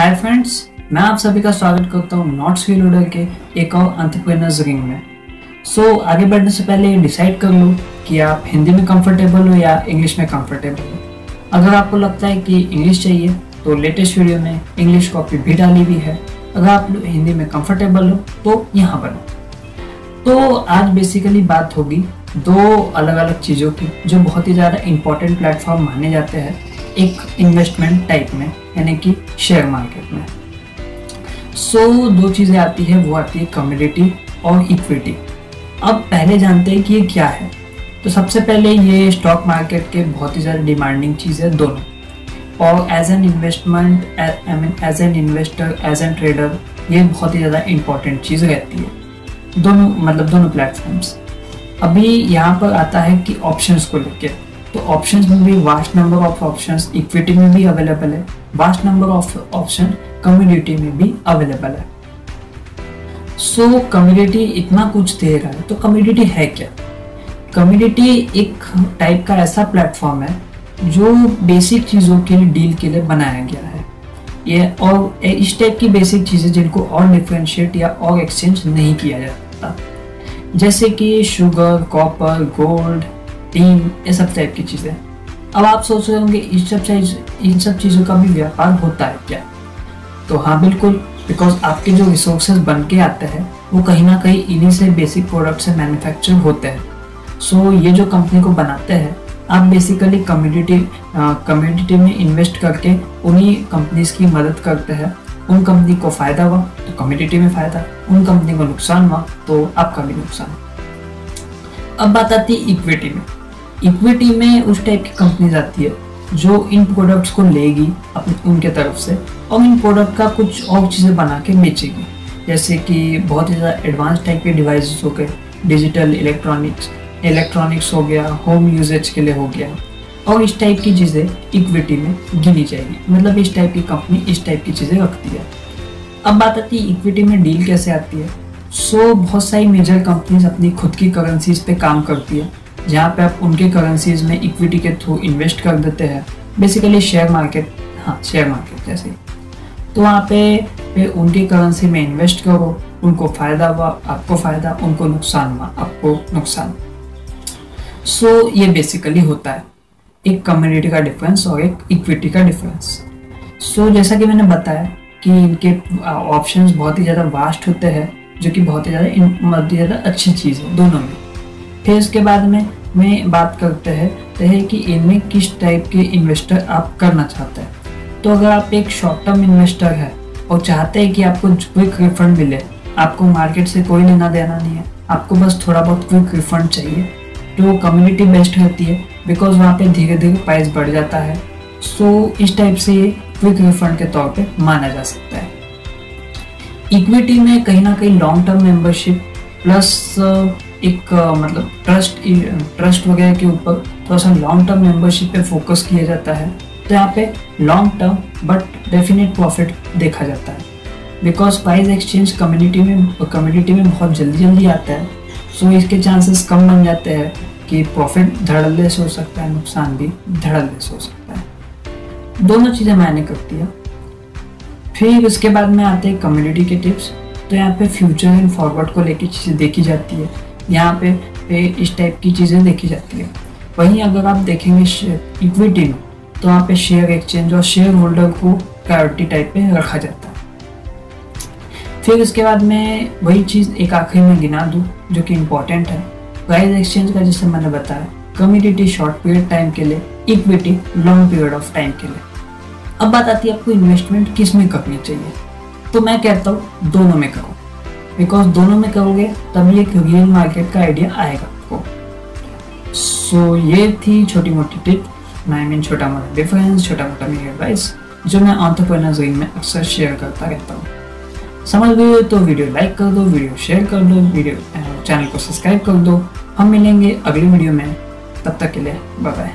Hi friends मैं आप सभी का स्वागत करता हूँ नॉट्स फील ऑर्डर के एक और अंतरप्रेनर्स रिंग में। सो so, आगे बढ़ने से पहले डिसाइड कर लो कि आप हिंदी में कंफर्टेबल हो या इंग्लिश में कंफर्टेबल हो। अगर आपको लगता है कि इंग्लिश चाहिए तो लेटेस्ट वीडियो में इंग्लिश कॉपी भी डाली हुई है। अगर आप हिंदी में कंफर्टेबल हो तो यहाँ बनो तो आज बेसिकली बात होगी दो अलग अलग चीज़ों की जो बहुत ही ज़्यादा इंपॉर्टेंट प्लेटफॉर्म माने जाते हैं। एक इन्वेस्टमेंट टाइप में यानी कि शेयर मार्केट में। सो so, दो चीज़ें आती है वो आती है कम्युनिटी और इक्विटी अब पहले जानते हैं कि ये क्या है। तो सबसे पहले ये स्टॉक मार्केट के बहुत ही ज़्यादा डिमांडिंग चीज़ है दोनों। और as an investment I mean as an investor as an trader ये बहुत ही ज़्यादा इंपॉर्टेंट चीज़ रहती है। दोनों मतलब दोनों प्लेटफॉर्म्स अभी यहाँ पर आता है कि ऑप्शंस को लेके। तो ऑप्शंस में भी vast number of options equity में भी अवेलेबल है. Vast number of option community में भी अवेलेबल है. सो so, कम्युनिटी इतना कुछ दे रहा है तो कम्युनिटी है क्या? कम्युनिटी एक टाइप का ऐसा प्लेटफॉर्म है जो बेसिक चीज़ों के लिए डील के लिए बनाया गया है. ये और इस टाइप की बेसिक चीज़ें जिनको और डिफ्रेंशिएट या और एक्सचेंज नहीं किया जाता. जैसे कि शुगर कॉपर गोल्ड टीम ये सब टाइप की चीज़ें। अब आप सोच रहे होंगे इन सब चीज़ इन सब चीज़ों का भी व्यापार होता है क्या? तो हाँ बिल्कुल बिकॉज़ आपके जो रिसोर्सेज बन के आते हैं वो कहीं ना कहीं इन्हीं से बेसिक प्रोडक्ट से मैन्युफैक्चर होते हैं। सो so, ये जो कंपनी को बनाते हैं आप बेसिकली कम्युनिटी कम्युनिटी में इन्वेस्ट करके उन्हीं कंपनीज़ की मदद करते हैं। उन कंपनी को फ़ायदा हुआ तो कम्युनिटी में फ़ायदा। उन कंपनी को नुकसान हुआ तो आपका भी नुकसान। अब बात आती है इक्विटी में। इक्विटी में उस टाइप की कंपनीज़ आती है जो इन प्रोडक्ट्स को लेगी अपने उनके तरफ़ से और इन प्रोडक्ट का कुछ और चीज़ें बना के बेचेगी। जैसे कि बहुत ही ज़्यादा एडवांस टाइप के डिवाइसेस हो गए डिजिटल इलेक्ट्रॉनिक्स इलेक्ट्रॉनिक्स हो गया होम यूजेज के लिए हो गया और इस टाइप की चीज़ें इक्विटी में गिनी जाएगी। मतलब इस टाइप की कंपनी इस टाइप की चीज़ें रखती है। अब बात आती है इक्विटी में डील कैसे आती है। सो so, बहुत सारी मेजर कंपनीज़ अपनी खुद की करेंसीज पे काम करती है। जहाँ पे आप उनके करेंसीज में इक्विटी के थ्रू इन्वेस्ट कर देते हैं। बेसिकली शेयर मार्केट हाँ शेयर मार्केट जैसे तो वहाँ पे, पे उनकी करेंसी में इन्वेस्ट करो उनको फ़ायदा हुआ आपको फ़ायदा उनको नुकसान हुआ आपको नुकसान। सो so, ये बेसिकली होता है। एक कम्युनिटी का डिफरेंस और एक इक्विटी का डिफरेंस सो so, जैसा कि मैंने बताया कि इनके ऑप्शंस बहुत ही ज़्यादा वास्ट होते हैं जो कि बहुत ही ज़्यादा बहुत ही ज़्यादा अच्छी चीज़ है दोनों में। फिर उसके बाद में में बात करते हैं तो है कि इनमें किस टाइप के इन्वेस्टर आप करना चाहते हैं। तो अगर आप एक शॉर्ट टर्म इन्वेस्टर है और चाहते हैं कि आपको क्विक रिफंड मिले आपको मार्केट से कोई लेना देना नहीं है आपको बस थोड़ा बहुत क्विक रिफंड चाहिए तो कम्युनिटी बेस्ड रहती है बिकॉज़ वहाँ पे धीरे धीरे प्राइस बढ़ जाता है। सो so, इस टाइप से ये क्विक रिफंड के तौर पे माना जा सकता है। इक्विटी में कहीं ना कहीं लॉन्ग टर्म मेंबरशिप प्लस एक मतलब ट्रस्ट ट्रस्ट वगैरह के ऊपर थोड़ा सा लॉन्ग टर्म मेंबरशिप पे फोकस किया जाता है। तो यहाँ पे long term but definite profit देखा जाता है। बिकॉज़ प्राइस एक्सचेंज कम्युनिटी में कम्युनिटी में बहुत जल्दी जल्दी आता है। सो so इसके चांसेस कम बन जाते हैं कि प्रॉफिट धड़ल्ले से हो सकता है, नुकसान भी धड़ल्ले से हो सकता है। दोनों चीज़ें मैंने करती है फिर उसके बाद में आते हैं कम्युनिटी के टिप्स तो यहाँ पे फ्यूचर एंड फॉरवर्ड को लेकर चीज़ें देखी जाती है। यहाँ पे, पे इस टाइप की चीज़ें देखी जाती है। वहीं अगर आप देखेंगे इक्विटी में तो वहाँ पे शेयर एक्सचेंज और शेयर होल्डर को प्रायोरिटी टाइप पे रखा जाता है। फिर उसके बाद में वही चीज़ एक आखिरी में गिना दूँ जो कि इम्पोर्टेंट है। प्राइस एक्सचेंज का जैसे मैंने बताया कम्युनिटी शॉर्ट पीरियड टाइम के लिए equity long period of time के लिए। अब बात आती है आपको इन्वेस्टमेंट किसमें करनी चाहिए। तो मैं कहता हूँ दोनों में करो। बिकॉज़ दोनों में करोगे तभी एक रियल मार्केट का आइडिया आएगा आपको। सो so, ये थी छोटी मोटी टिप आई मीन छोटा मोटा डिफरेंस छोटा मोटा मेरी एडवाइस जो मैं ऑन्टरप्रेनर्स में अक्सर शेयर करता रहता हूँ। समझ गए तो वीडियो लाइक कर दो वीडियो शेयर कर दो वीडियो चैनल को सब्सक्राइब कर दो। हम मिलेंगे अगली वीडियो में। तब तक के लिए बाय बाय